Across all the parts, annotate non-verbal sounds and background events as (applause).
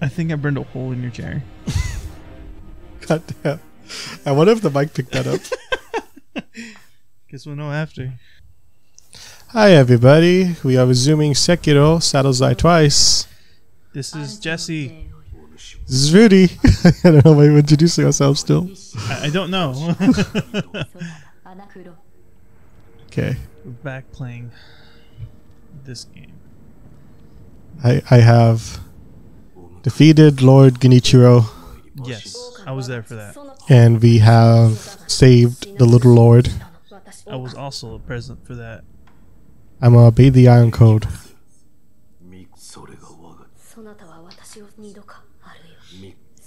I think I burned a hole in your chair. (laughs) God damn. I wonder if the mic picked that up. (laughs) Guess we'll know after. Hi, everybody. We are resuming Sekiro Shadows Die Twice. This is Jessi. This is Rudy. (laughs) I don't know why we're introducing ourselves still. I, I don't know. Okay. We're back playing this game. I, I have defeated Lord Genichiro. Yes, I was there for that. And we have saved the little lord. I was also present for that. I'm gonna obey the iron code.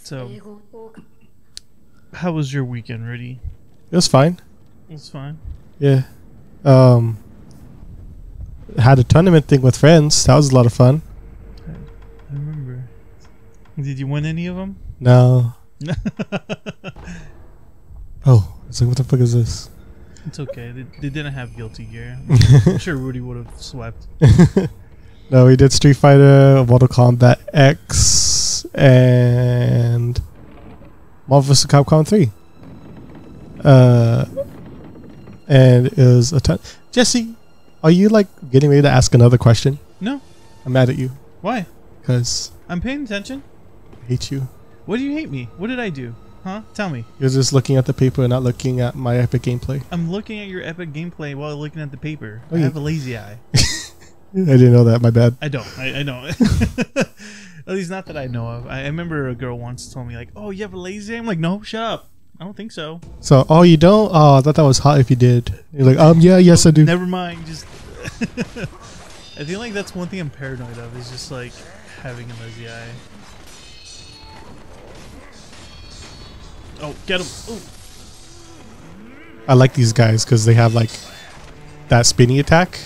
So, how was your weekend, Rudy? It was fine. It was fine. Yeah. Um, had a tournament thing with friends. That was a lot of fun. Did you win any of them? No. (laughs) Oh, it's like, what the fuck is this? It's okay. They, they didn't have guilty gear. (laughs) I'm sure Rudy would have swept. (laughs) No, we did Street Fighter, Mortal Kombat X, and Marvel vs. Capcom 3. Uh, and it was a ton. Jessi, are you like getting ready to ask another question? No. I'm mad at you Why? because I'm paying attention. I hate you. What do you hate me? What did I do? Huh? Tell me. You're just looking at the paper and not looking at my epic gameplay. I'm looking at your epic gameplay while looking at the paper. I Oh, you- have a lazy eye. (laughs) I didn't know that. My bad. I don't. I, I don't. (laughs) At least not that I know of. I, I remember a girl once told me like, "Oh, you have a lazy eye." I'm like, "No, shut up. I don't think so." So, oh, you don't? Oh, I thought that was hot if you did. You're like, um, yeah, yes, I do. Never mind. Just. (laughs) I feel like that's one thing I'm paranoid of is just like having a lazy eye. Oh, get him! Oh, I like these guys because they have like that spinny attack,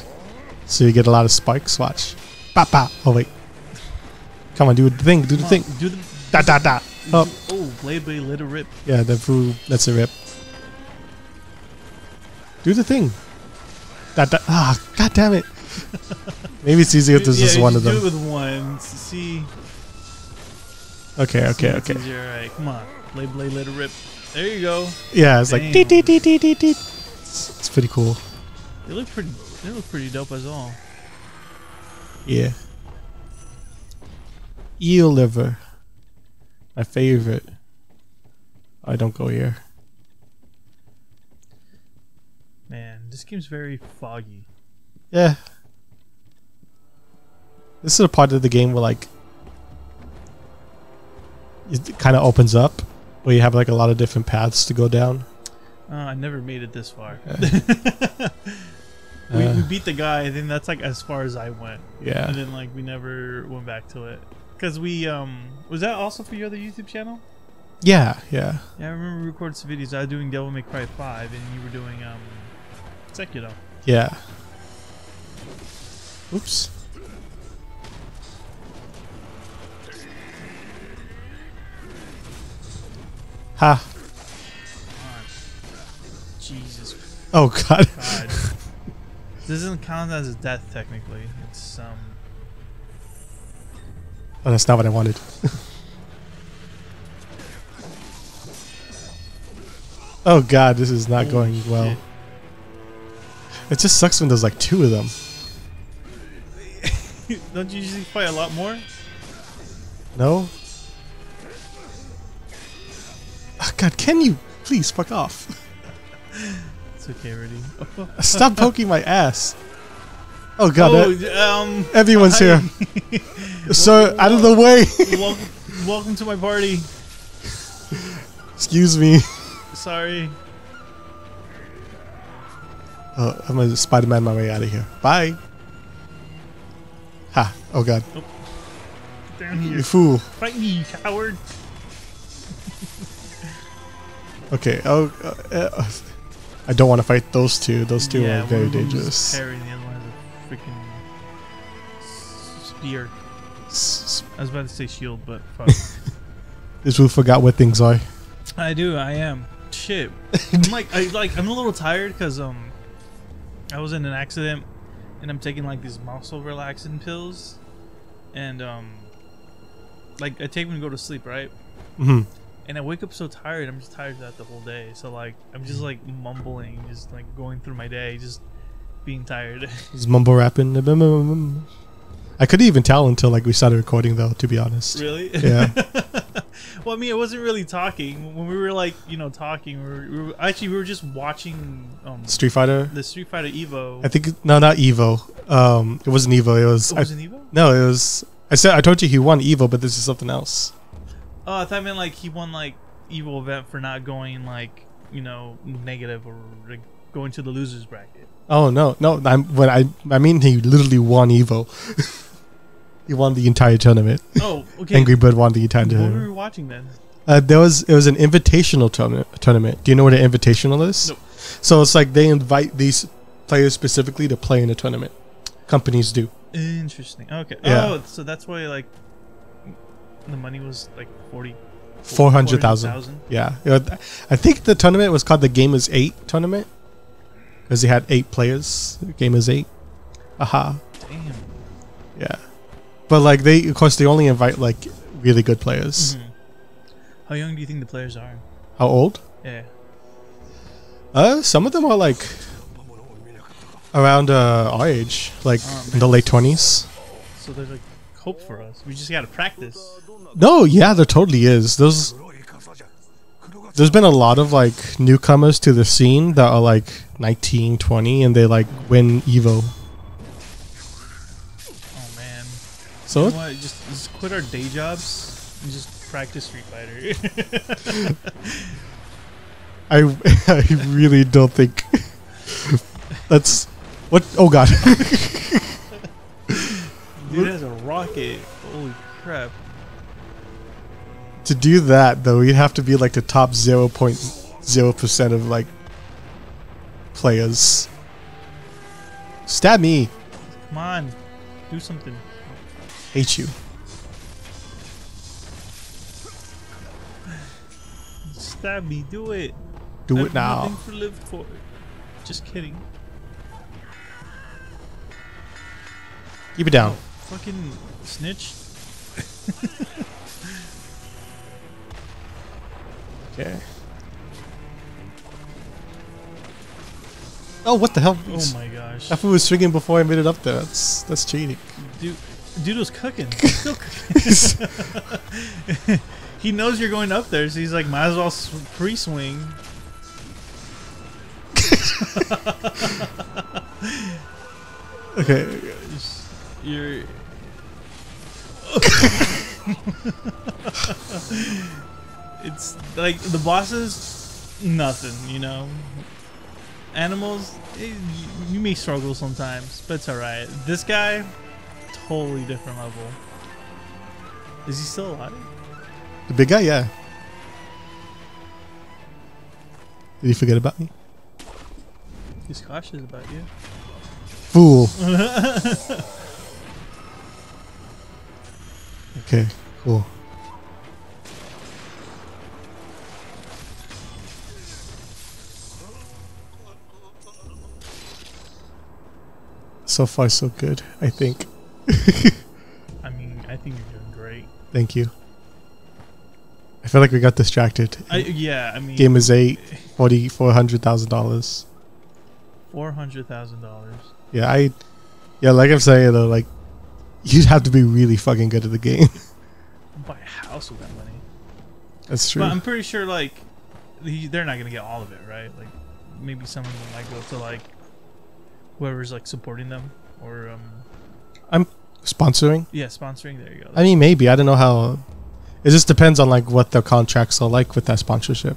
so you get a lot of spikes. Watch, pa. Oh wait, come on, do the thing, do the come thing. do the. Da da da. Oh Oh, blade blade, let it rip. yeah, the food. That's a rip. Do the thing. Da da. Ah, god damn it. (laughs) Maybe it's easier if there's yeah, just one of them. Do it with one. See. Okay, okay, okay. easier. All right, come on. Blade blade, let it rip. There you go. Yeah, it's like Damn. deet, deet, deet, deet, deet, deet. It's, it's pretty cool. They look pretty. They look pretty dope as all. Yeah. Eel liver. My favorite. I don't go here. Man, this game's very foggy. Yeah. This is a part of the game where like it kind of opens up where you have like a lot of different paths to go down. Uh, I never made it this far. (laughs) We, we Uh, beat the guy. I think that's like as far as I went, yeah. and then like we never went back to it. Cause we um was that also for your other YouTube channel? Yeah, yeah. Yeah, I remember we recorded some videos. I was doing Devil May Cry Five, and you were doing um Sekiro. Yeah. Oops. Ha. Jesus Oh god. God. this doesn't count as a death technically. It's um Oh, that's not what I wanted. (laughs) oh god, this is not Holy going well. It just sucks when there's like two of them. (laughs) Don't you usually fight a lot more? No? God, can you please fuck off? It's okay, ready. (laughs) Stop poking my ass. Oh god, oh, that- um, everyone's hi. here. (laughs) Sir, out of the way. welcome, welcome to my party. Excuse me. Sorry. Oh, I'm gonna Spider-Man my way out of here. Bye. Ha. Oh god. Down You fool. Fight me, you coward. Okay. Oh, uh, uh, I don't want to fight those two. Those two yeah, are very one of them's dangerous. Parry, and the other one has a freaking spear. S- I was about to say shield, but fuck. (laughs) This fool forgot what things are. I do. I am. Shit. (laughs) I'm like, I like. I'm a little tired because um, I was in an accident, and I'm taking like these muscle relaxing pills, and um, like I take them to go to sleep, right? hmm And I wake up so tired. I'm just tired of that the whole day. So like I'm just like mumbling, just like going through my day, just being tired. (laughs) Just mumble rapping. I couldn't even tell until like we started recording, though. To be honest. really? Yeah. (laughs) well, I mean, it wasn't really talking. When we were like, you know, talking, we were, we were actually we were just watching um, Street Fighter. the Street Fighter Evo. I think no, not Evo. Um, it wasn't Evo. It was. Oh, I- it Evo? no, it was. I said I told you he won Evo, but this is something else. Oh, I thought I meant like he won like Evo event for not going like you know negative or like, going to the losers bracket. Oh no, no. I'm when I I mean he literally won Evo. (laughs) he won the entire tournament. Oh, (laughs) okay. Angry Bird won the entire tournament. What were we watching then? Uh, there was it was an invitational tournament. Tournament. Do you know what an invitational is? Nope. So it's like they invite these players specifically to play in a tournament. Companies do. Interesting. Okay. Yeah. Oh, so that's why like the money was like forty. Four hundred thousand. 400,000? Yeah. I think the tournament was called the Gamers8 tournament because they had eight players. Gamers8. Aha. Damn. Yeah. But like they, of course, they only invite like really good players. Mhm. How young do you think the players are? How old? Yeah. Uh, some of them are like around uh, our age, like Oh, in the late twenties. So there's like hope for us. We just gotta practice. No, yeah, there totally is. There's there's been a lot of like newcomers to the scene that are like 19, 20, and they like win Evo. Oh man. So You know? Just, just quit our day jobs and just practice Street Fighter. (laughs) I (laughs) I really don't think (laughs) that's what. Oh god, Dude has a rocket. Holy crap. to do that though, you'd have to be like the top zero point zero percent of like players. Stab me, Come on. Do something. hate you. Stab me. Do it. Do I've it now. For. Just kidding. Keep it down. Fucking snitch. Okay. Oh, what the hell? Oh my gosh. That fool was swinging before I made it up there. That's that's cheating. Dude, dude was cooking. (laughs) He's still cooking. (laughs) he knows you're going up there, so he's like, might as well s- pre-swing. (laughs) Okay. You're. (laughs) it's like the bosses, nothing, you know. Animals, eh, you, you may struggle sometimes, but it's alright. This guy, totally different level. Is he still alive? The big guy, yeah. Did he forget about me? He's cautious about you. Fool. (laughs) okay, cool. So far, so good, I think. (laughs) I mean, I think you're doing great. Thank you. I feel like we got distracted. I, yeah, I mean, Gamers8, forty four hundred thousand dollars. four hundred thousand dollars. Yeah, I, yeah, like I'm saying though, like you'd have to be really fucking good at the game. (laughs) Buy a house with that money. That's true. But I'm pretty sure like they're not gonna get all of it, right? Like maybe some of them might go to like whoever's like supporting them or um I'm Sponsoring? yeah sponsoring. There you go. I mean, maybe. I don't know how. It just depends on like what the contracts are like with that sponsorship.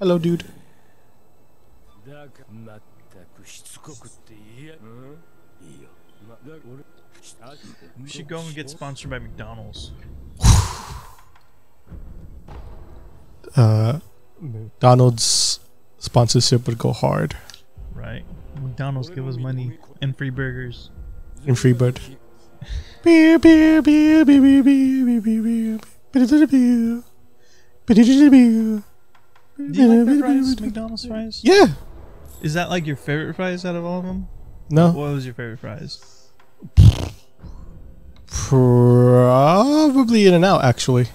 Hello, dude. We should go and get sponsored by McDonald's. uh, McDonald's sponsorship would go hard. Right. McDonald's give us money and free burgers. And free bird. Do you like their fries? McDonald's fries? Yeah. Is that like your favorite fries out of all of them? No. What was your favorite fries? Probably in and out, actually.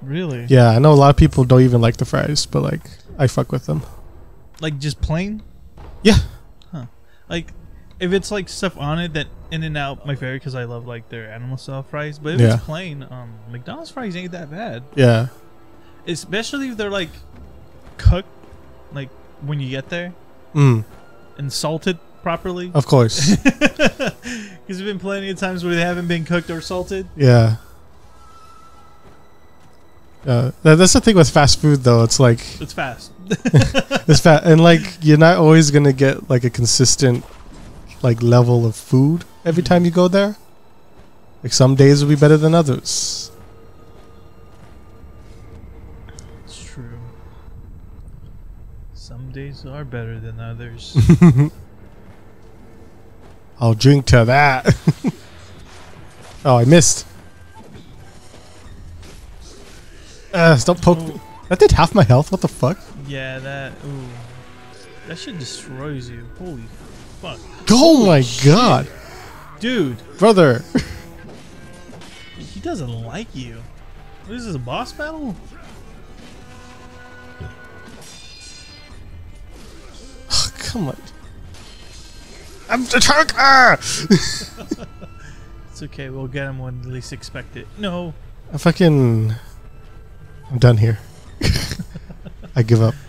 Really? Yeah, I know a lot of people don't even like the fries, but like I fuck with them. Like just plain? Yeah. Huh. Like, if it's like stuff on it, that In and Out my favorite because I love like their animal style fries. But if Yeah. it's plain, um, McDonald's fries ain't that bad. Yeah. Especially if they're like cooked, like when you get there Mm, and salted properly. of course. (laughs) Because there's been plenty of times where they haven't been cooked or salted. yeah. Uh, that, that's the thing with fast food, though. It's like It's fast. (laughs) it's fat, and like you're not always gonna get like a consistent like level of food every time you go there. Like some days will be better than others. It's true. Some days are better than others. (laughs) I'll drink to that. (laughs) oh, I missed. Uh, stop poke. Oh. That did half my health. What the fuck? yeah, that. Ooh. That shit destroys you. Holy fuck. Oh my god, Dude, brother. he doesn't like you. What is this, a boss battle? (sighs) Come on. I'm the tanker. (laughs) It's okay, we'll get him when the least expect it. No. I fucking. I'm done here. I give up. (laughs)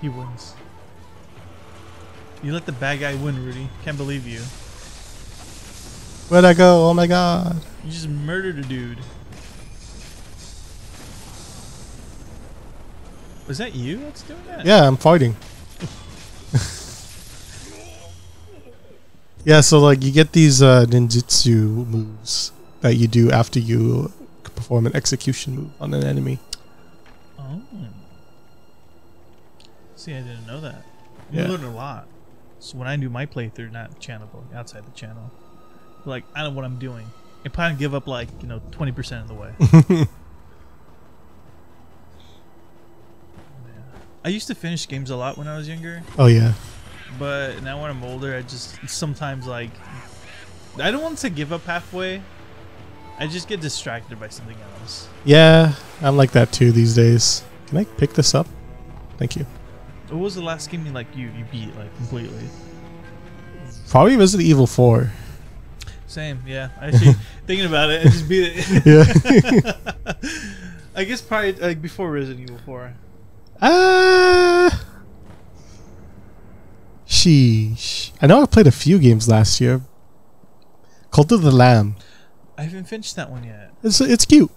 He wins. You let the bad guy win, Rudy. Can't believe you. Where'd I go? Oh my god. You just murdered a dude. Was that you that's doing that? Yeah, I'm fighting. (laughs) yeah, so like you get these uh, ninjutsu moves that you do after you perform an execution move on an enemy. Oh. See, I didn't know that. Yeah. You learn a lot. So when I do my playthrough, not channel, but outside the channel, like I know what I'm doing. I probably give up like you know twenty percent of the way. (laughs) Yeah. I used to finish games a lot when I was younger, Oh yeah. But now when I'm older, I just sometimes like I don't want to give up halfway. I just get distracted by something else. Yeah, I'm like that too these days. Can I pick this up? Thank you. What was the last game you like you you beat like completely? Probably Resident Evil 4. Same, yeah. Actually, (laughs) thinking about it, I just beat it. Yeah. (laughs) I guess probably like before Resident Evil 4. Ah. Sheesh. I know I played a few games last year. Cult of the Lamb. I haven't finished that one yet. It's it's cute.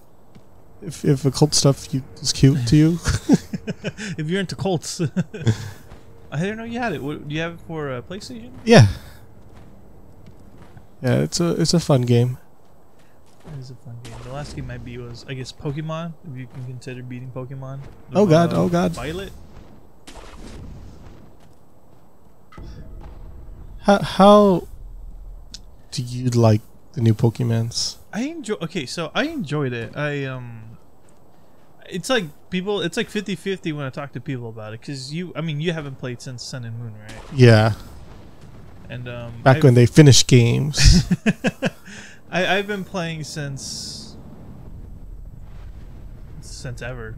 If if a cult stuff you, is cute to you, (laughs) (laughs) if you're into cults, (laughs) I didn't know you had it. What, do you have it for uh, PlayStation? yeah. Yeah, it's a it's a fun game. It is a fun game. The last game I beat was, I guess, Pokemon. If you can consider beating Pokemon. Oh god, Uh, oh god. Violet. How how do you like the new Pokemons? I enjoy. Okay, so I enjoyed it. I um, it's like people. It's like 50-50 when I talk to people about it. Cause you, I mean, you haven't played since Sun and Moon, right? Yeah, And um, back I've- when they finished games. (laughs) I, I've been playing since since ever.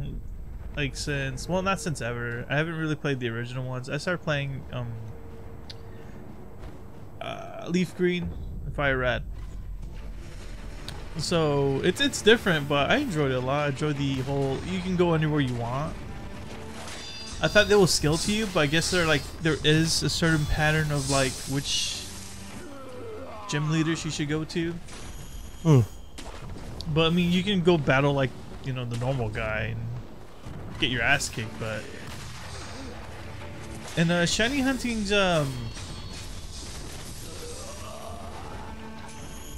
Like since well not since ever. I haven't really played the original ones. I started playing um uh, Leaf Green and Fire Red. So it's it's different, but I enjoyed it a lot. I enjoyed the whole you can go anywhere you want. I thought they was skill to you, but I guess there like there is a certain pattern of like which gym leaders you should go to. Hmm. But I mean, you can go battle like you know the normal guy and get your ass kicked, but and uh, shiny hunting's um,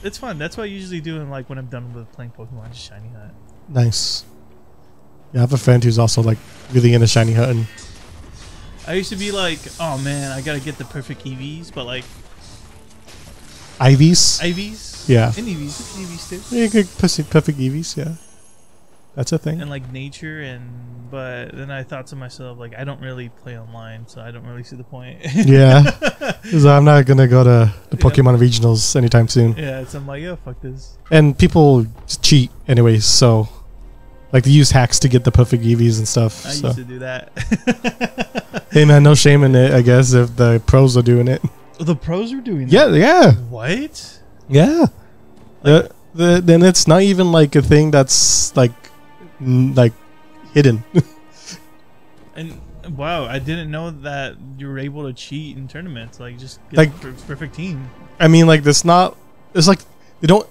it's fun. That's what I usually do. In, like when I'm done with playing Pokemon, just shiny hunt. nice. Yeah, I have a friend who's also like really into shiny hunting. I used to be like, oh man, I gotta get the perfect EVs, but like Ivies. IVs, Yeah. and EVs, EVs too. Yeah, perfect, perfect EVs, yeah. That's a thing. and like nature and but then I thought to myself like I don't really play online, so I don't really see the point. yeah. (laughs) So I'm not gonna go to the Yeah. Pokemon regionals anytime soon. yeah, so I'm like, yeah, fuck this. And people cheat anyways, so like they use hacks to get the perfect EVs and stuff. I so used to do that. (laughs) hey man, no shame in it. I guess if the pros are doing it. the pros are doing Yeah, that. yeah, What? yeah. Uh, the, then it's not even like a thing that's like like hidden. (laughs) And wow, I didn't know that you were able to cheat in tournaments. Like just get Like- perfect team. I mean, like this not. It's like they don't.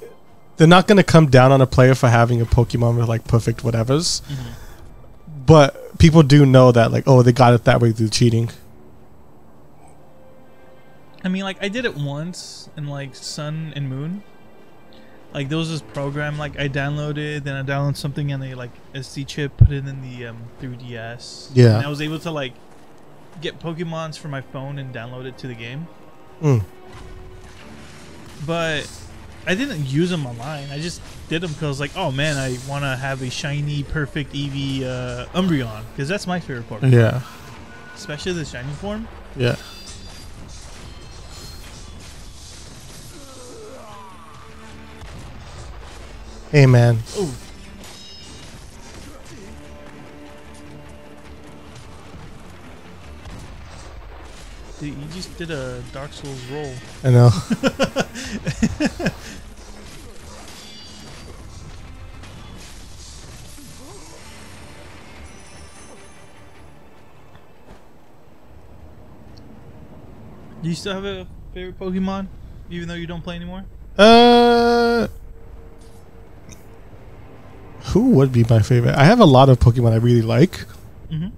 They're not gonna come down on a player for having a Pokemon with like perfect whatevers. Mm-hmm. But people do know that like oh they got it that way through cheating. I mean, like I did it once in like Sun and Moon. Like there was this program like I downloaded, then I downloaded something and they like SD chip, put it in the um, 3DS. Yeah. And I was able to like get Pokemons for my phone and download it to the game. Mm. But I didn't use them online. I just did them because like, oh man, I want to have a shiny, perfect EV uh, Umbreon because that's my favorite Pokemon, Yeah, especially the shiny form. yeah. Hey man, Ooh. Dude, you just did a Dark Souls roll. I know. (laughs) Do you still have a favorite Pokemon, even though you don't play anymore? Uh, who would be my favorite? I have a lot of Pokemon I really like. Mm-hmm.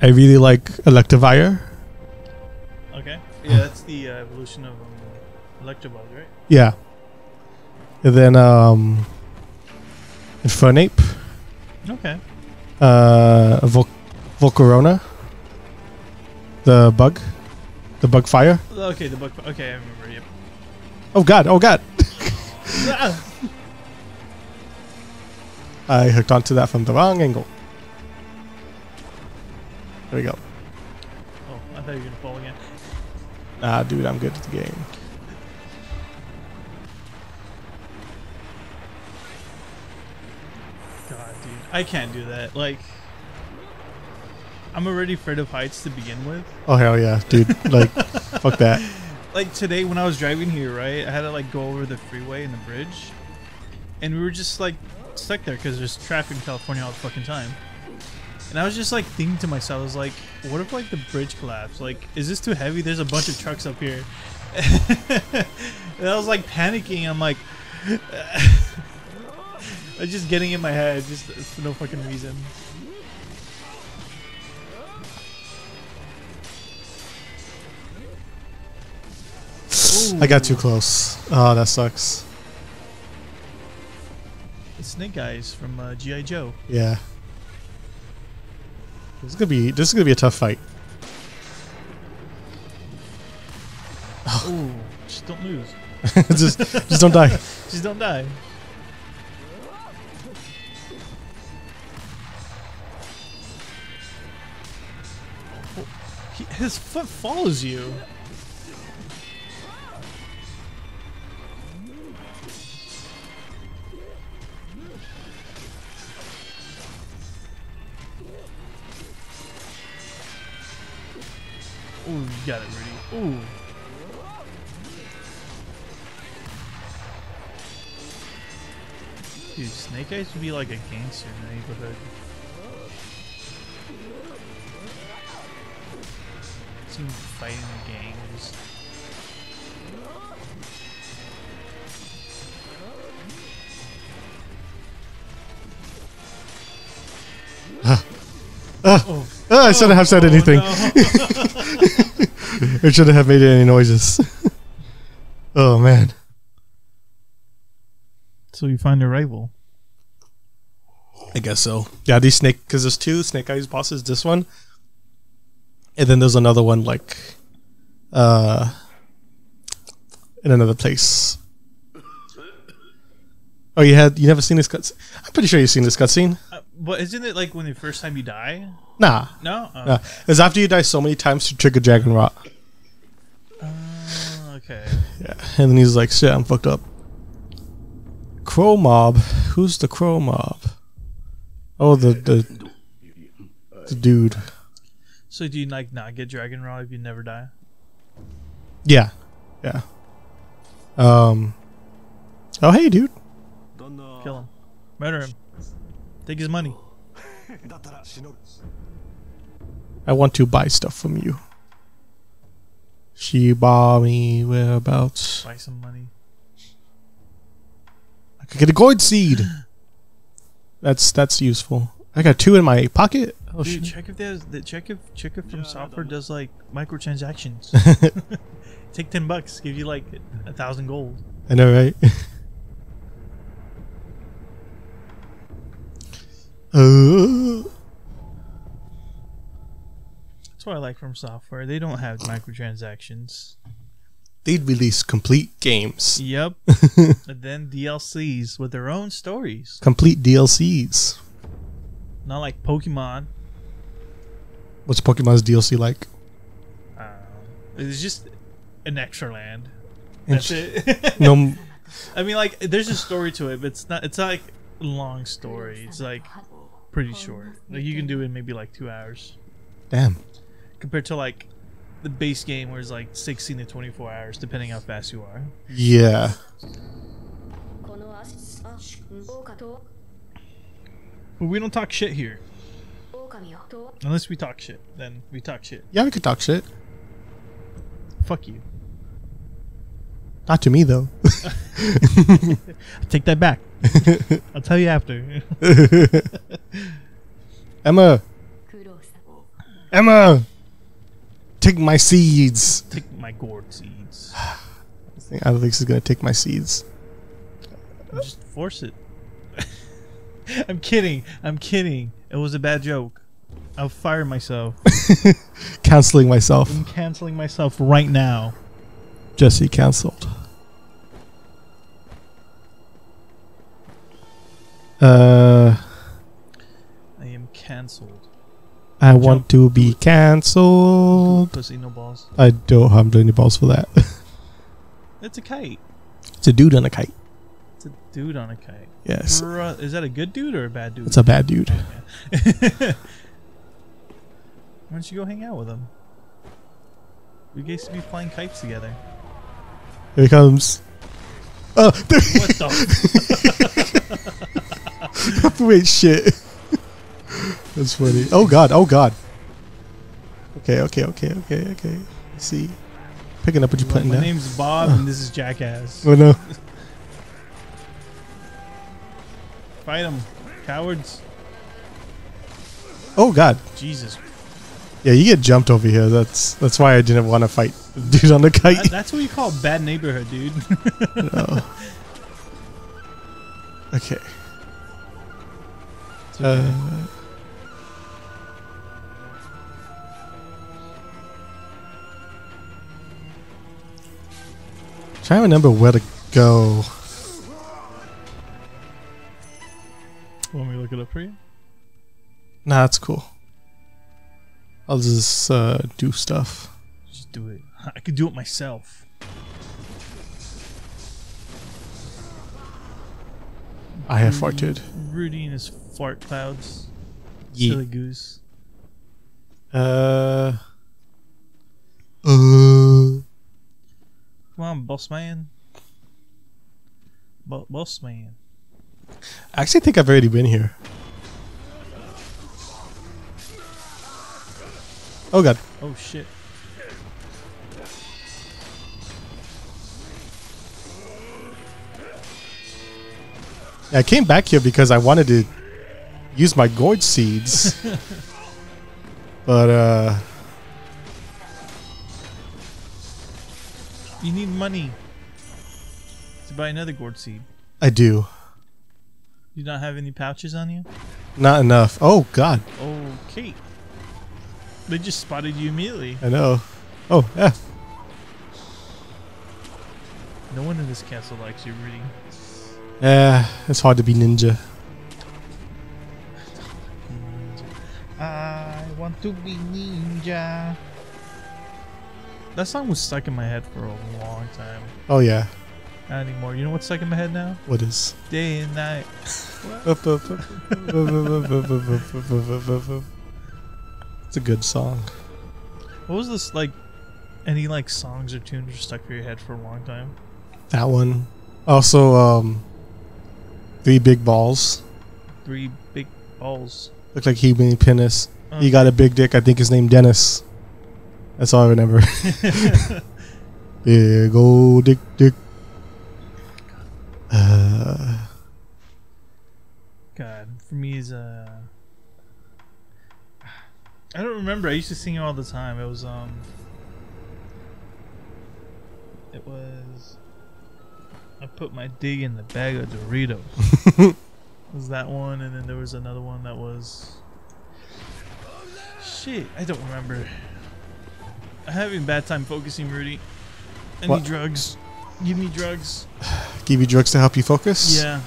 I really like Electivire. Okay. Yeah, that's the uh, evolution of um, Electabuzz, right? Yeah. And then um, Infernape. Okay. Uh, Vol- Volcarona. The bug. The bug fire. Okay, the bug. Okay, I remember. Yep. Oh god, oh god. (laughs) I hooked onto that from the wrong angle. There we go. Oh, I thought you were gonna fall again. Nah, dude, I'm good at the game. God, dude, I can't do that. Like, I'm already afraid of heights to begin with. Oh hell yeah, dude! Like, (laughs) fuck that. Like today when I was driving here, right, I had to like go over the freeway and the bridge, and we were just like stuck there because there's traffic in California all the fucking time. And I was just like thinking to myself, I was like, what if like the bridge collapsed? Like, is this too heavy? There's a bunch of trucks up here. (laughs) and I was like panicking. I'm like, (laughs) I was just getting in my head just for no fucking reason. I got too close. Oh, that sucks. It's Snake Eyes from uh, GI Joe. Yeah. This is gonna be this is gonna be a tough fight. Ooh, just don't lose. (laughs) just just don't die. (laughs) Just don't die. His foot follows you. Ooh, you got it, Rudy. Ooh. Dude, Snake Eyes would be like a gangster in the neighborhood. See him fighting the gangs. Oh, Ah, I shouldn't have said oh, anything. no. (laughs) I shouldn't have made any noises. oh man. so you find a rival. I guess so. Yeah, these snake because there's two Snake Eyes bosses. This one, and then there's another one like, uh, in another place. Oh, you had you never seen this cutscene? I'm pretty sure you've seen this cutscene. Uh, But isn't it like when the first time you die? Nah. No. Oh, nah. It's after you die so many times to trigger Dragon Rot. oh, okay. Yeah. And then he's like, shit, I'm fucked up. Crow Mob. Who's the Crow Mob? Oh, the the, the dude. So do you like not get Dragon Rot if you never die? Yeah. Yeah. Um. Oh, hey, dude. Kill him. Murder him. Take his money. I want to buy stuff from you. Shiba me whereabouts. Buy some money. I could get a gold seed. that's that's useful. I got two in my pocket. Oh Dude, check if there's the check if check if from yeah, software does like microtransactions. (laughs) Take ten bucks, give you like a thousand gold. I know, right? (laughs) uh, That's what I like FromSoftware. They don't have microtransactions. they'd release complete games, Yep. (laughs) and then DLCs with their own stories. complete DLCs. Not like Pokemon. What's Pokemon's DLC like? Uh, it's just an extra land. That's it. (laughs) No, (laughs) I mean, like, there's a story to it, but it's not. It's not like a long story. It's like pretty short. Like you can do it in maybe like two hours. Damn. Compared to like the base game where it's like 16 to 24 hours depending how fast you are. Yeah. But we don't talk shit here. Unless we talk shit, then we talk shit. Yeah, we could talk shit. Fuck you. Not to me though. (laughs) Take that back. (laughs) I'll tell you after. (laughs) Emma. Emma. Take my seeds. Take my gourd seeds. (sighs) I think Alex is gonna take my seeds. Just force it. (laughs) I'm kidding. I'm kidding. It was a bad joke. I'll fire myself. canceling myself. I'm canceling myself right now. Jessi canceled. Uh, I am canceled. I want to be cancelled. Pussy no balls. I don't have any balls for that. (laughs) It's a kite. it's a dude on a kite. It's a dude on a kite. Yes, Bruh, is that a good dude or a bad dude? it's a bad dude. (laughs) Why don't you go hang out with him? We used to be flying kites together. Here he comes. Oh, What the? (laughs) (laughs) Wait, shit. (laughs) That's funny. Oh god, oh god. Okay, okay, okay, okay, okay. Let's see. Picking up what you're putting My down. name's Bob, and this is Jackass. Oh no. (laughs) Fight them, cowards! Oh god. Jesus, Yeah, you get jumped over here. That's that's why I didn't want to fight the dude on the that, kite. that's what you call bad neighborhood, dude. Okay. Okay. Uh, trying to remember where to go. Want me to look it up for you? Nah, that's cool. I'll just uh, do stuff. Just do it. (laughs) I could do it myself. I have farted. Rudy and his fart clouds. Yeet. Silly goose. Uh. Uh. Come on, boss man. Bo- boss man. I actually think I've already been here. Oh god. Oh shit. I came back here because I wanted to use my gourd seeds. (laughs) but uh You need money to buy another gourd seed. I do. You not have any pouches on you? Not enough. Oh god. Okay. They just spotted you immediately. I know. Oh, yeah. No one in this castle likes you, Rudy. Yeah, it's hard to be ninja. I want to be ninja. That song was stuck in my head for a long time. Oh yeah. Not anymore. You know what's stuck in my head now? What is? Day and night. It's a good song. What was this like? Any like songs or tunes are stuck in your head for a long time? That one. Also, um, three big balls. Three big balls. Look like he made penis. He got a big dick. I think his name Dennis. That's all I remember. (laughs) (laughs) big old dick, dick. Uh, God, for me is uh I don't remember. I used to sing it all the time. It was um It was I put my dig in the bag of Doritos. (laughs) was that one and then there was another one that was Shit, I don't remember. I'm having a bad time focusing, Rudy. I What? need drugs. Give me drugs. (sighs) give you drugs to help you focus. Yeah.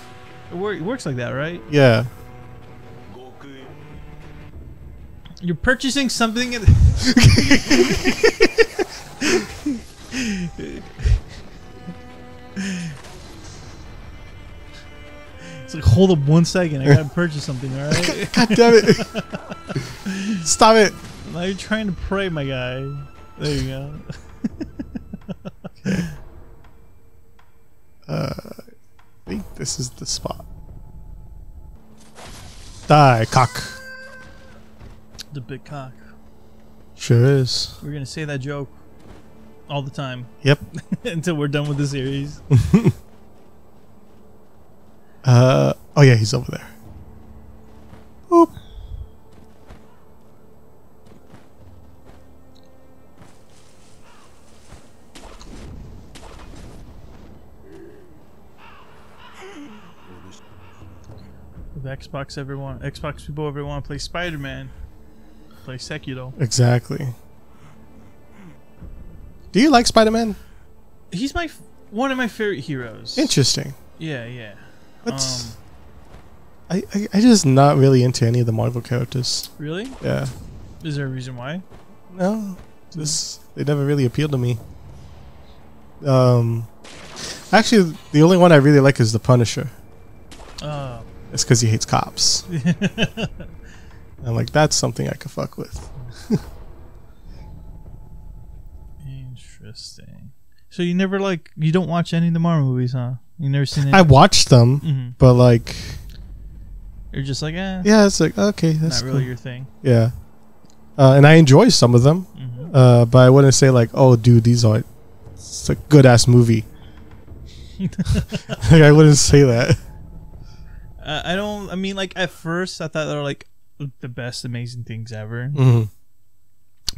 It, wor- it works like that, right? Yeah. You're purchasing something. (laughs) (laughs) hold up one second. I gotta purchase something, all right? (laughs) God damn it! Stop it! now you're trying to pray, my guy. There you go. Uh, I think this is the spot. Die, cock. the big cock. Sure is. We're gonna say that joke all the time Yep. (laughs) until we're done with the series. (laughs) Uh oh yeah, he's over there. With Xbox, everyone, Xbox people, everyone play Spider Man. Play Sekiro. Exactly. Do you like Spider Man? He's my f- one of my favorite heroes. Interesting. Yeah, yeah. What's Um, I, I I just not really into any of the Marvel characters. really? Yeah. Is there a reason why? No. Just they never really appealed to me. Um actually the only one I really like is the Punisher. Uh, It's because he hates cops. (laughs) I'm like, that's something I could fuck with. interesting. So you never like you don't watch any of the Marvel movies, huh? You never seen any? I watched them, hmm but like, You're just like, eh, yeah, it's like okay, that's not really cool. your thing. Yeah, uh, and I enjoy some of them, hmm uh, but I wouldn't say like, oh, dude, these are it's a good ass movie. (laughs) like, I wouldn't say that. Uh, I don't. I mean, like at first, I thought they were like the best, amazing things ever. Mhm.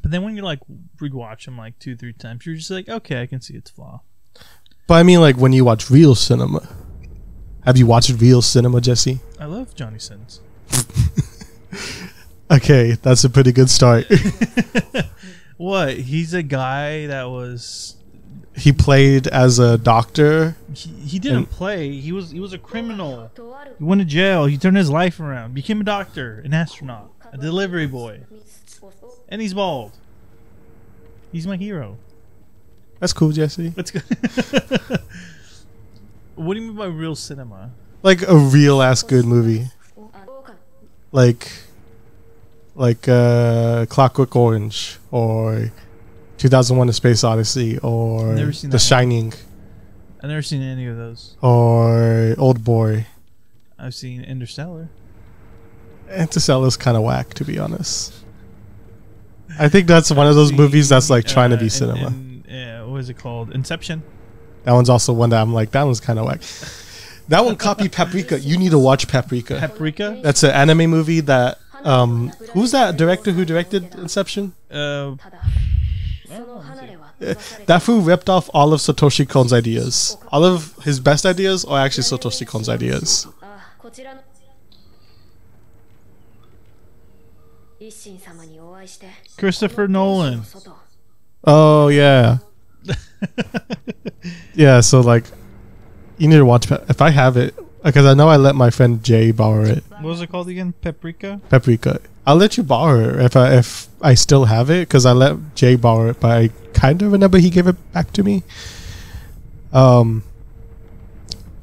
But then when you like rewatch them like two, three times, you're just like, okay, I can see its flaw. But I mean, like when you watch real cinema, have you watched Real Cinema, Jessi? I love Johnny Sins. (laughs) okay, that's a pretty good start. (laughs) what? He's a guy that was. He played as a doctor. He, he didn't play. He was he was a criminal. He went to jail. He turned his life around. Became a doctor, an astronaut, a delivery boy, and he's bald. He's my hero. That's cool, Jessi. That's good. (laughs) what do you mean by real cinema? Like a real ass good movie. like like uh Clockwork Orange or 2001 A Space Odyssey or The one. Shining I've never seen any of those. or Old Boy. I've seen Interstellar. Interstellar's kind of whack to be honest. I think that's one of those movies that's like trying to uh, be in- cinema. in- yeah, what is it called? Inception. That one's also one that I'm like, that one's kind of whack. That one copy Paprika. You need to watch Paprika. Paprika? That's an anime movie that. Um, who's that director who directed Inception? Uh, that fool ripped off all of Satoshi Kon's ideas. All of his best ideas are actually Satoshi Kon's ideas. Christopher Nolan. Oh, yeah. (laughs) yeah, so like, you need to watch. If I have it, because I know I let my friend Jay borrow it. What was it called again? Paprika. Paprika. I'll let you borrow it if I if I still have it because I let Jay borrow it, but I kind of remember he gave it back to me. Um.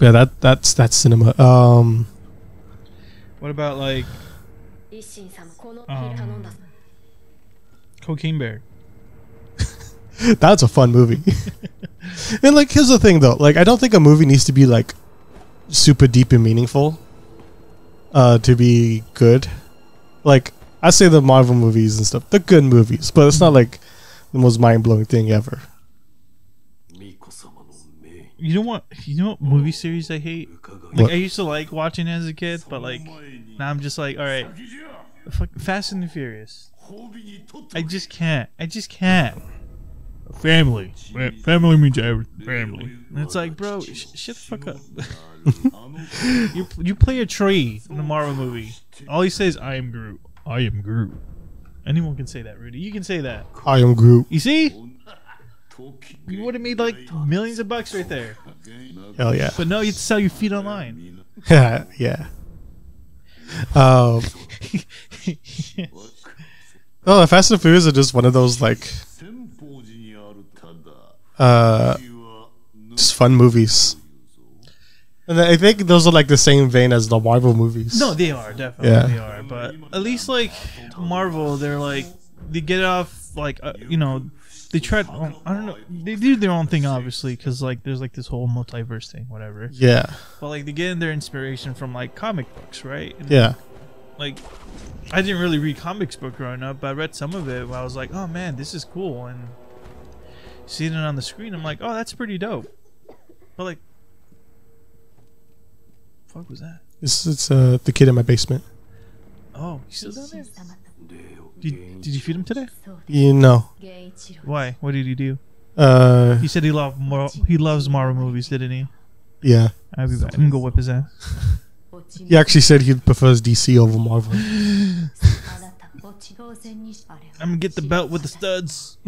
Yeah, that that's that cinema. Um. What about like? Um, Cocaine Bear. (laughs) That's a fun movie. (laughs) and like, here's the thing though. Like, I don't think a movie needs to be like super deep and meaningful uh, to be good. Like, I say the Marvel movies and stuff, the good movies, but it's not like the most mind blowing thing ever. You know what? You know what movie series I hate? Like what? I used to like watching as a kid, but like now I'm just like, all right, Fast and the Furious. I just can't. I just can't. Family. Family means everything. Family. And it's like, bro, sh- shut the fuck up. (laughs) you you play a tree in the Marvel movie. All he says, "I am Groot." I am Groot. Anyone can say that, Rudy. You can say that. I am Groot. You see? You would have made like millions of bucks right there. Hell yeah! But no, you sell your feet online. (laughs) yeah. Um. (laughs) Oh, the Fast and Furious are just one of those like uh, just fun movies. And I think those are like the same vein as the Marvel movies. No, they are definitely Yeah. they are. But at least like Marvel, they're like they get off like uh, you know they try. well, I don't know. They do their own thing obviously because like there's like this whole multiverse thing, whatever. Yeah, But like they get their inspiration from like comic books, right? And, yeah. Like I didn't really read comics book growing up, but I read some of it. Where I was like, oh man, this is cool, and seeing it on the screen, I'm like, oh, that's pretty dope. But like, fuck was that? This is uh, the kid in my basement. Oh, he's still down there. Did, did you feed him today? Yeah, no. Why? What did he do? Uh, he said he loved Mar- he loves Marvel movies, didn't he? Yeah. I'll be back. I'm gonna go whip his ass. (laughs) he actually said he prefers DC over Marvel. (laughs) I'm gonna get the belt with the studs. (laughs)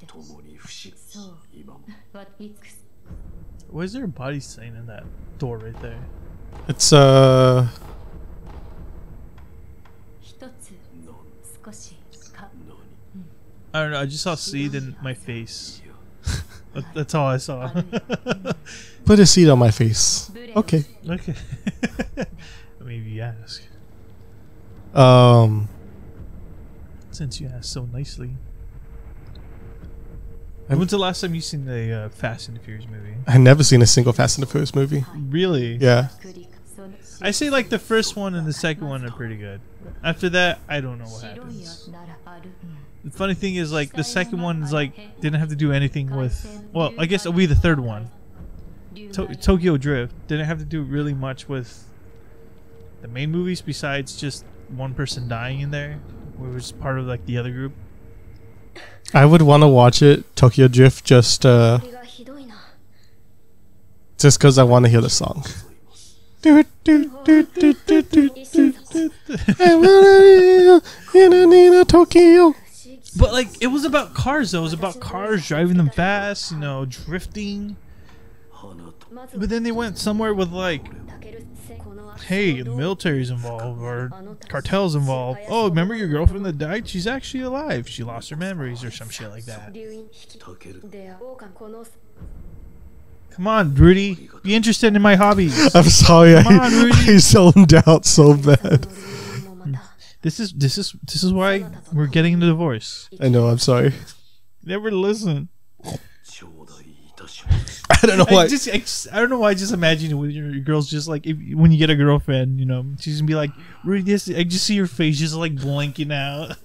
(laughs) Why is there a body stain in that door right there? It's uh. I don't know. I just saw seed in my face. (laughs) That's all I saw. (laughs) Put a seed on my face. Okay. Okay. I mean, you ask. Um. Since you asked so nicely. When's the last time you seen the uh, Fast and the Furious movie? I've never seen a single Fast and the Furious movie. Really? Yeah. I say like the first one and the second one are pretty good. After that, I don't know what happens. The funny thing is like the second one is like didn't have to do anything with. Well, I guess it'll be the third one. To- Tokyo Drift didn't have to do really much with the main movies besides just one person dying in there, which was part of like the other group. I would want to watch it Tokyo Drift just uh, just because I want to hear the song. But like, it was about cars though. It was about cars driving them fast, you know, drifting. But then they went somewhere with like hey, the military's involved or cartels involved. Oh, remember your girlfriend that died? She's actually alive. She lost her memories or some shit like that. Come on, Rudy. Be interested in my hobbies. (laughs) I'm sorry. Come (laughs) I. I zoned out so bad. (laughs) This is this is this is why we're getting the divorce. I know. I'm sorry. Never listen. 頂戴いたします I (laughs) don't know I why. just, I just I don't know why I just imagine it with your, your girl's just like if when you get a girlfriend, you know, she's gonna be like, Rudy, this I just see your face just like blanking out. (laughs)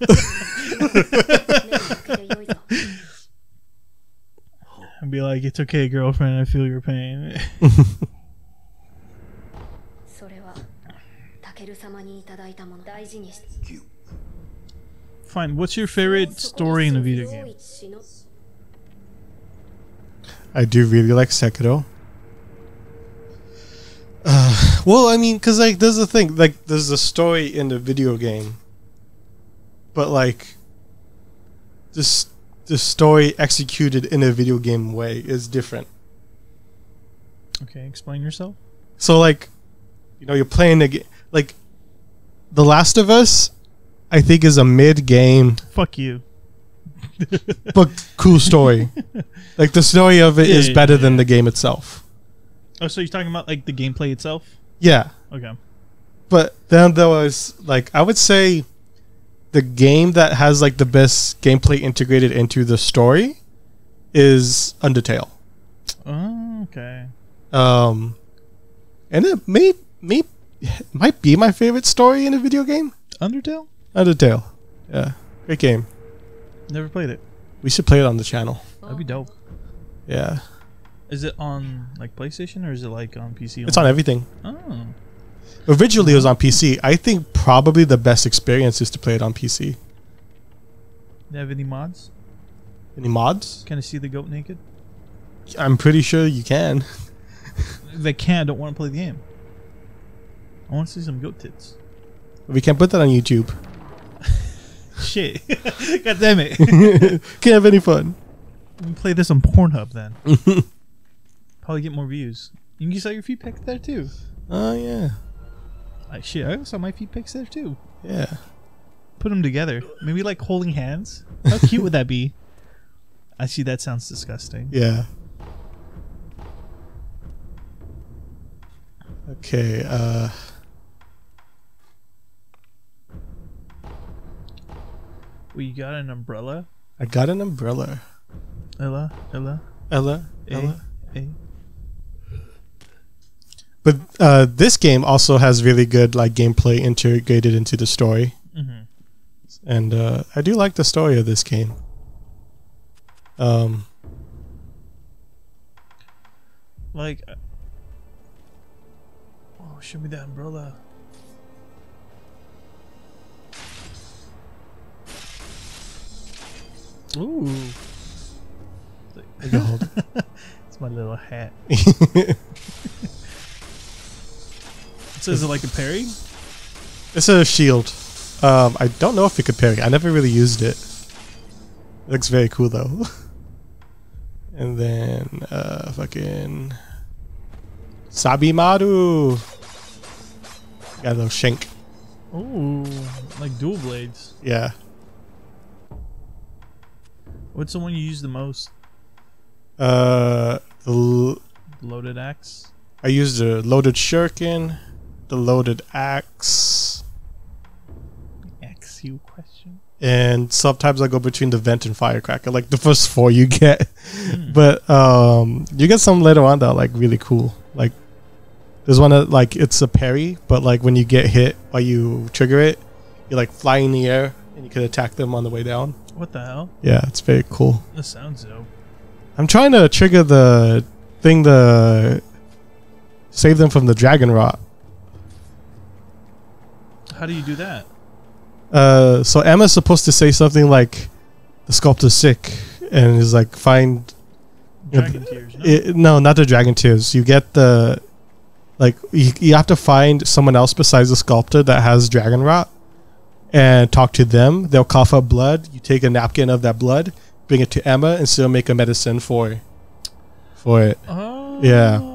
で良いぞ and be like, It's okay, girlfriend, I feel your pain. (laughs) それはタケル様にいただいたもの大事にして Fine. What's your favorite story in a video game? I do really like Sekiro. Uh, well, I mean, because like there's the thing, like there's the story in the video game, but like this the story executed in a video game way is different. Okay, explain yourself. So like, you know, you're playing the game. Like, The Last of Us, I think, is a mid-game Fuck you. But cool story. (laughs) like the story of it is Yeah, yeah, better yeah. than the game itself. Oh, so you're talking about like the gameplay itself? Yeah, Okay. but then there was like I would say the game that has like the best gameplay integrated into the story is Undertale. Oh, okay. Um, and it may may might be my favorite story in a video game. Undertale? Undertale, yeah, great game. Never played it. We should play it on the channel. That'd be dope. Yeah, Is it on like PlayStation or is it like on PC? it's on everything. Oh. Originally, it was on PC. I think probably the best experience is to play it on PC. They have any mods? Any mods? Can I see the goat naked? I'm pretty sure you can. If they can, I don't want to play the game. I want to see some goat tits. We can't put that on YouTube. Shit. (laughs) God damn it. (laughs) Can't have any fun. We play this on Pornhub then. (laughs) Probably get more views. You can sell your feet pics there too. Oh yeah, Like shit, I saw my feet pics there too. yeah. Put them together. Maybe like holding hands. How cute would that be? I see. That sounds disgusting. Yeah. Okay, uh You got an umbrella, I got an umbrella. Ella, Ella, Ella, A, Ella. A. But uh this game also has really good like gameplay integrated into the story. Mm-hmm. And uh I do like the story of this game. Um Like, uh, oh, show me that umbrella. Ooh, I can hold it. it's my little hat. (laughs) So is it like a parry? It's a shield. Um, I don't know if it could parry. I never really used it. It looks very cool though. (laughs) and then uh fucking Sabimaru. Got a little shank. Ooh, like dual blades. Yeah. What's the one you use the most? Uh the l- Loaded axe. I used the loaded shuriken, the loaded axe, Axe you question. and sometimes I go between the vent and firecracker, like the first four you get. but um you get some later on that are like really cool. Like there's one that like it's a parry, but like when you get hit while you trigger it, you're like fly in the air and you could attack them on the way down. What the hell? Yeah, it's very cool. That sounds dope. I'm trying to trigger the thing to save them from the dragon rot. How do you do that? Uh, so Emma's supposed to say something like, "The sculptor's sick," and is like, "Find." know, Dragon tears. No? it- no, not the dragon tears. You get the, like, you, you have to find someone else besides the sculptor that has dragon rot, and talk to them. They'll cough up blood. You take a napkin of that blood, bring it to Emma, and she'll make a medicine for, for it. oh. Yeah.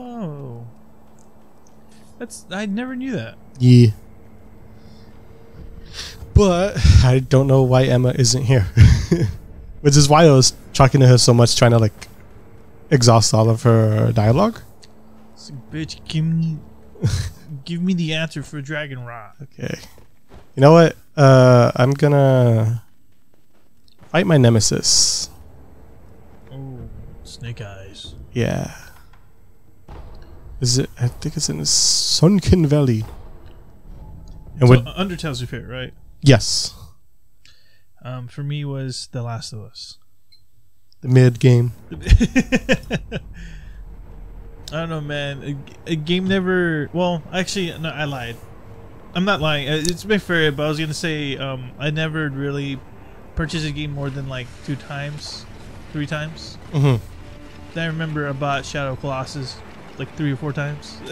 That's I never knew that. Yeah. But I don't know why Emma isn't here. (laughs) Which is why I was talking to her so much, trying to like exhaust all of her dialogue. Like, bitch, give me, (laughs) give me the answer for Dragon Rot. Okay. You know what? Uh, I'm gonna fight my nemesis. Oh, Snake Eyes. Yeah. Is it? I think it's in the Sunken Valley. And So, what? uh, Undertale's your favorite, right? Yes, Um, for me was The Last of Us. the mid game. (laughs) I don't know, man. A, a game never. Well, actually, no, I lied. I'm not lying. Uh, It's been fair, but I was gonna say um, I never really purchased a game more than like two times, three times. hmm Then I remember I bought Shadow Colossus like three or four times. (laughs)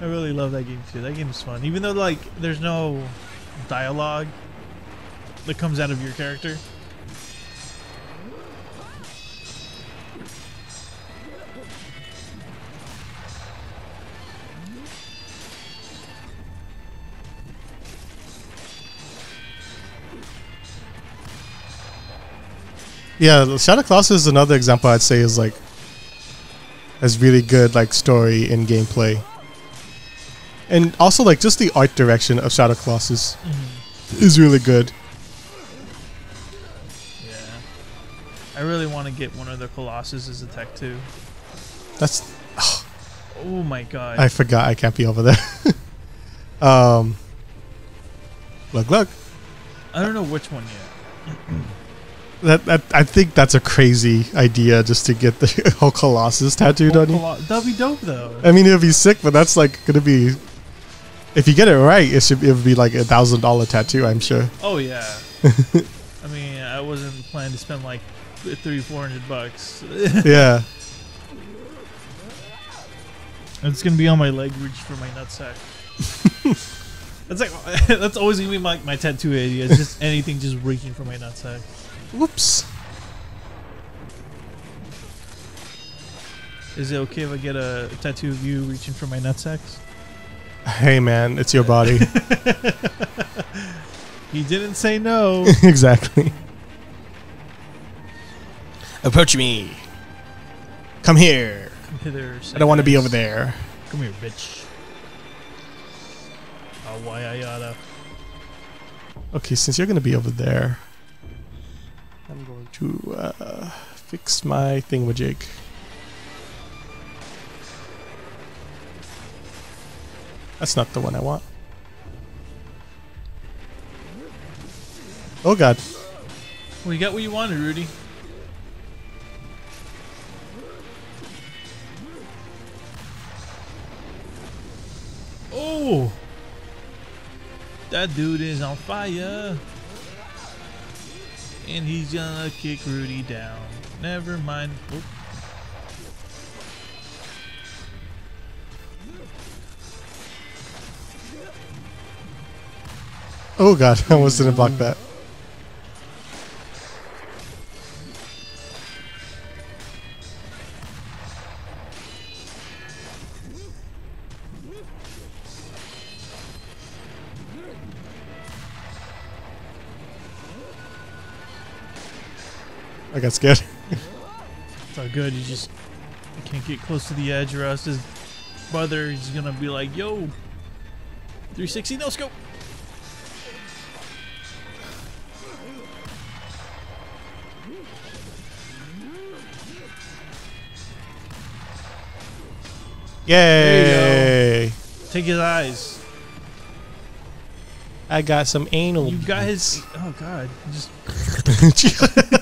I really love that game too. That game is fun, even though like there's no dialogue that comes out of your character. Yeah, Shadow Colossus is another example I'd say is like has really good like story and gameplay. And also like just the art direction of Shadow Colossus is really good. Yeah. I really want to get one of the Colossus as a tech too. That's Oh my god. I forgot I can't be over there. (laughs) um Look look. I don't know which one yet. (clears throat) That, that I think that's a crazy idea just to get the (laughs) whole Colossus tattooed on you. Colo- That'd be dope though. I mean, it'd be sick, but that's like gonna be. If you get it right, it should it would be like a thousand dollar tattoo. I'm sure. Oh yeah. (laughs) I mean, I wasn't planning to spend like three, four hundred bucks. (laughs) Yeah. it's gonna be on my leg reach for my nutsack. that's like that's always gonna be my, my tattoo idea. It's just anything just reaching for my nutsack. Whoops. Is it okay if I get a tattoo of you reaching for my nutsacks? Hey man, it's your body. (laughs) He didn't say no. (laughs) exactly. Approach me. Come here. Come hither. I don't want to be over there. Come here, bitch. Oh, why I yada. Okay, since you're gonna be over there, I'm going to uh, fix my thingamajig. That's not the one I want. Oh god. Well, you got what you wanted, Rudy. Oh! That dude is on fire. And he's gonna kick Rudy down. Never mind. Oop. Oh god, (laughs) I almost didn't block that. Got scared. (laughs) It's all good. You just you can't get close to the edge, or else his brother is gonna be like, "Yo, 360 no scope." Yay! Take his eyes. I got some anal. You got his. Oh God! Just (laughs) (laughs)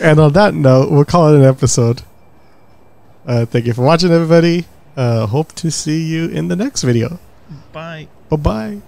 and on that note, we'll call it an episode. Uh, thank you for watching, everybody. Uh, hope to see you in the next video. bye. Bye bye.